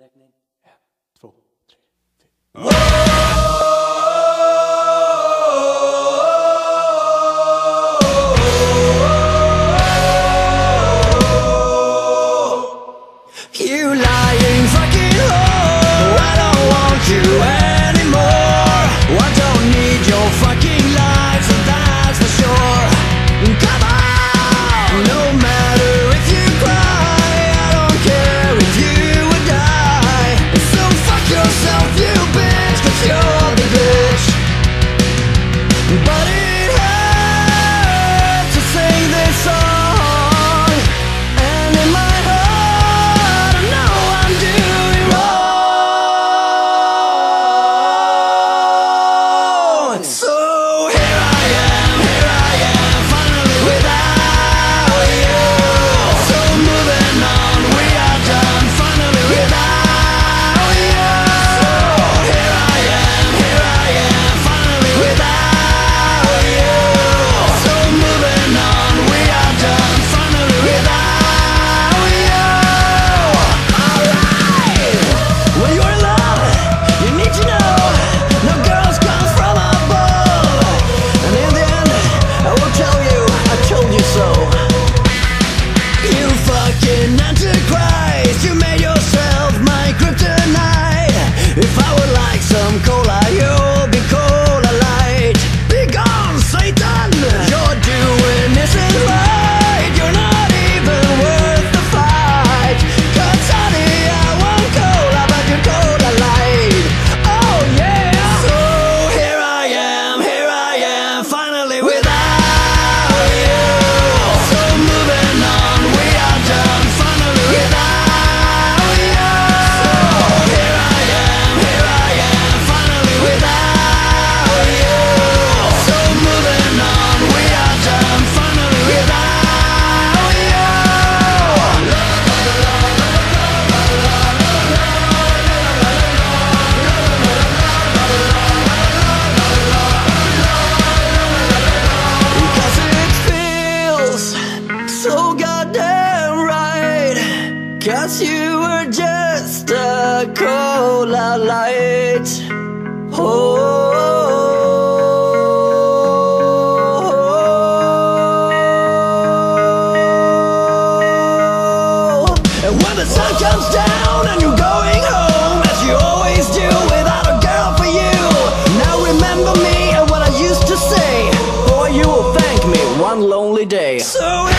Seconded. yourself so goddamn right. Cause you were just a cola light. Oh. And when the sun comes down and you're going home As you always do without a girl for you. Now remember me and what I used to say. Boy, you will thank me one lonely day. So